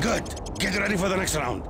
Good. Get ready for the next round.